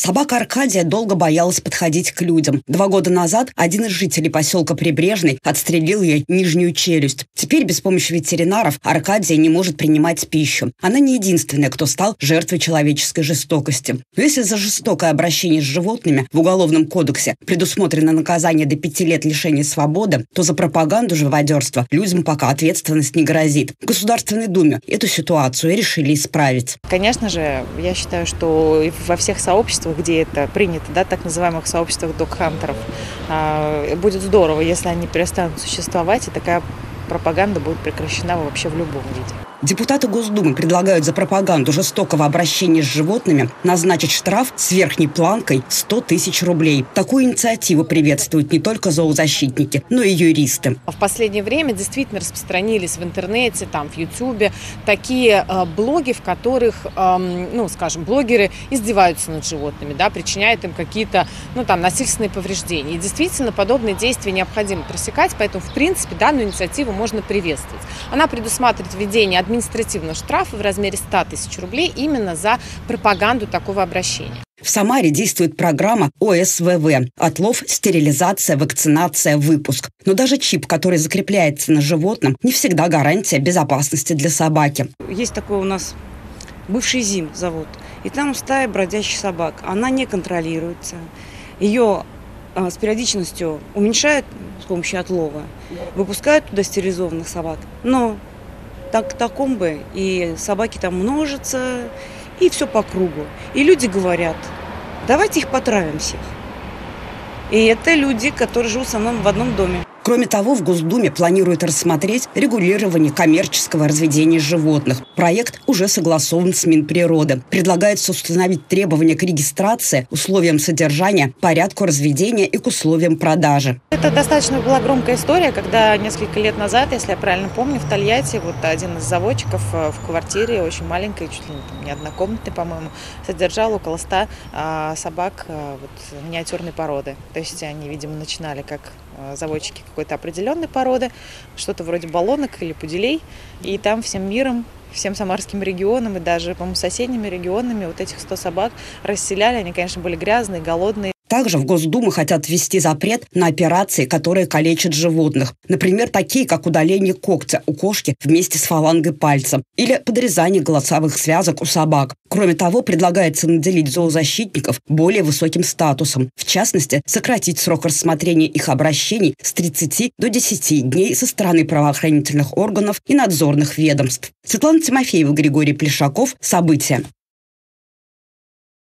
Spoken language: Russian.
Собака Аркадия долго боялась подходить к людям. Два года назад один из жителей поселка Прибрежный отстрелил ей нижнюю челюсть. Теперь без помощи ветеринаров Аркадия не может принимать пищу. Она не единственная, кто стал жертвой человеческой жестокости. Но если за жестокое обращение с животными в Уголовном кодексе предусмотрено наказание до пяти лет лишения свободы, то за пропаганду живодерства людям пока ответственность не грозит. В Государственной Думе эту ситуацию решили исправить. Конечно же, я считаю, что во всех сообществах, где это принято, да, так называемых сообществах док-хантеров, а, будет здорово, если они перестанут существовать, и такая пропаганда будет прекращена вообще в любом виде. Депутаты Госдумы предлагают за пропаганду жестокого обращения с животными назначить штраф с верхней планкой 100 тысяч рублей. Такую инициативу приветствуют не только зоозащитники, но и юристы. В последнее время действительно распространились в интернете, там, в Ютубе такие э, блоги, в которых, э, ну, скажем, блогеры издеваются над животными, да, причиняют им какие-то, ну, там, насильственные повреждения. И действительно подобные действия необходимо пресекать, поэтому, в принципе, данную инициативу можно приветствовать. Она предусматривает введение административного штрафа в размере 100 тысяч рублей именно за пропаганду такого обращения. В Самаре действует программа ОСВВ – отлов, стерилизация, вакцинация, выпуск. Но даже чип, который закрепляется на животном, не всегда гарантия безопасности для собаки. Есть такой у нас бывший ЗИМ завод, и там стая бродящих собак. Она не контролируется. Ее а, с периодичностью уменьшают с помощью отлова, выпускают туда стерилизованных собак. Но так, таком бы, и собаки там множатся, и все по кругу. И люди говорят, давайте их потравим всех. И это люди, которые живут со мной в одном доме. Кроме того, в Госдуме планируют рассмотреть регулирование коммерческого разведения животных. Проект уже согласован с Минприроды. Предлагается установить требования к регистрации, условиям содержания, порядку разведения и к условиям продажи. Это достаточно была громкая история, когда несколько лет назад, если я правильно помню, в Тольятти вот один из заводчиков э, в квартире, очень маленькой, чуть ли не однокомнатной, по-моему, содержал около ста а, собак а, вот, миниатюрной породы. То есть они, видимо, начинали как а, заводчики какой-то определенной породы, что-то вроде баллонок или пуделей, и там всем миром всем самарским регионам и даже, по-моему, соседними регионами вот этих 100 собак расселяли. Они, конечно, были грязные, голодные. Также в Госдуму хотят ввести запрет на операции, которые калечат животных. Например, такие, как удаление когтя у кошки вместе с фалангой пальца или подрезание голосовых связок у собак. Кроме того, предлагается наделить зоозащитников более высоким статусом. В частности, сократить срок рассмотрения их обращений с 30 до 10 дней со стороны правоохранительных органов и надзорных ведомств. Светлана Тимофеева, Григорий Плешаков. События.